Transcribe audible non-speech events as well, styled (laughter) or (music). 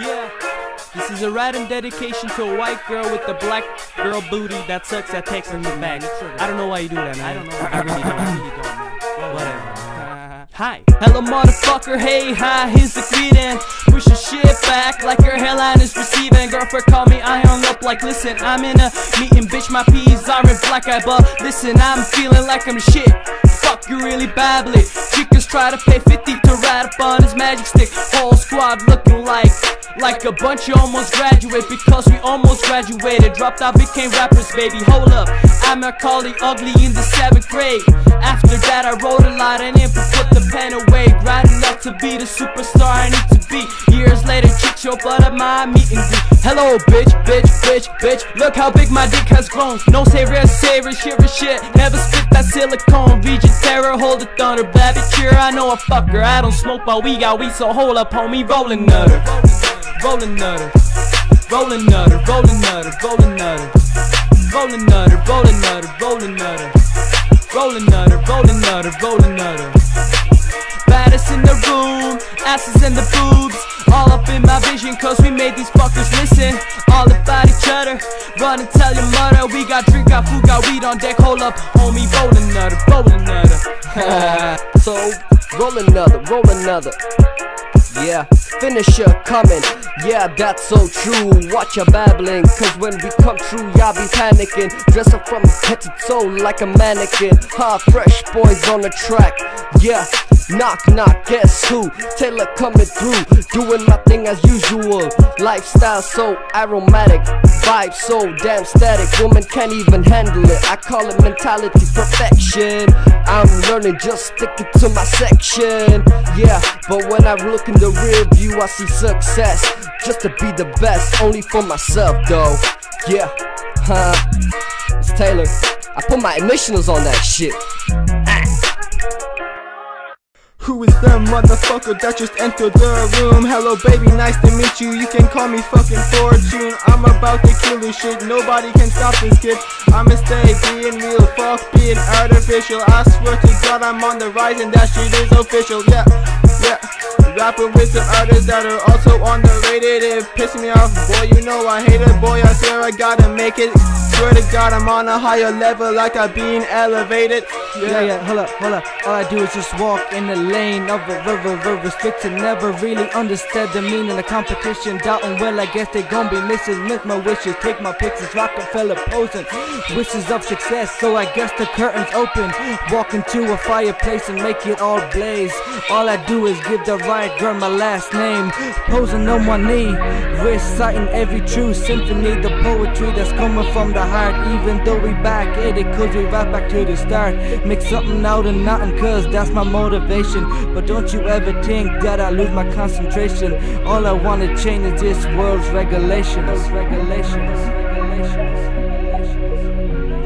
Yeah. This is a random dedication to a white girl with the black girl booty that sucks at texting me back. I don't know why you do that, man. I don't know. I really don't. I really don't, man. Whatever. (laughs) Hi. Hello, motherfucker. Hey, hi. Here's the greeting. Push your shit back like your hairline is receiving. Girlfriend call me. I hung up like, listen, I'm in a meeting, bitch. My P's are in black eye, but listen, I'm feeling like I'm shit. Fuck you really badly. Chickens try to pay 50 to ride up on his magic stick. Whole squad looking like like a bunch of almost graduate because we almost graduated. Dropped out, became rappers, baby. Hold up, I'm Macaulay ugly in the seventh grade. After that, I wrote a lot and then put the pen away. Grinding up to be the superstar I need to be. Years later, chick show but at my meet and. Hello, bitch, bitch, bitch, bitch. Look how big my dick has grown. No savior, savior, shiver shit. Never spit that silicone. Region terror, hold the thunder, baby. Cure, I know a fucker. I don't smoke, but we got weed, so hold up, homie. Rolling nutter. Rolling nutter. Rolling nutter, rolling nutter, rolling nutter. Rolling nutter, rolling nutter, rolling nutter. Rolling nutter, rolling nutter, rolling nutter. Baddest in the room, asses and the boobs. All up in my vision, cause we made these fuckers listen. All about each other. Run and tell your mother we got drink, got food, got weed on deck. Hold up, homie, rolling nutter, rolling nutter. (laughs) (laughs) So, roll another, roll another. Yeah, finisher coming. Yeah, that's so true. Watch your babbling, cause when we come true, y'all be panicking. Dress up from head to toe like a mannequin. Ha, fresh boys on the track. Yeah, knock, knock, guess who? Taylor coming through, doing my thing as usual. Lifestyle so aromatic, vibe so damn static. Woman can't even handle it. I call it mentality perfection. I'm learning, just sticking to my section. Yeah, but when I look in the rear view, I see success. Just to be the best, only for myself though. Yeah, huh? It's Taylor. I put my initials on that shit. Who is the motherfucker that just entered the room? Hello baby, nice to meet you. You can call me fucking Fortune. I'm about to kill this shit. Nobody can stop this kid. I'ma stay being real, fuck being artificial. I swear to God, I'm on the rise and that shit is official. Yeah, yeah. Rapping with some artists that are also underrated. It pisses me off, boy. You know I hate it, boy. I swear I gotta make it. Swear to God, I'm on a higher level, like I'm being elevated. Yeah, yeah, yeah, hold up, hold up. All I do is just walk in the lane of a river, river restricted. Never really understood the meaning of competition. Doubting, well, I guess they gon' be missing. Miss my wishes, take my pictures, Rockefeller posing. Wishes of success, so I guess the curtain's open. Walk into a fireplace and make it all blaze. All I do is give the right girl my last name. Posing on my knee, reciting every true symphony. The poetry that's coming from the heart. Even though we back at it, cause we right back to the start. Make something out of nothing, cause that's my motivation. But don't you ever think that I lose my concentration. All I wanna change is this world's regulations. Regulations. Regulations. Regulations.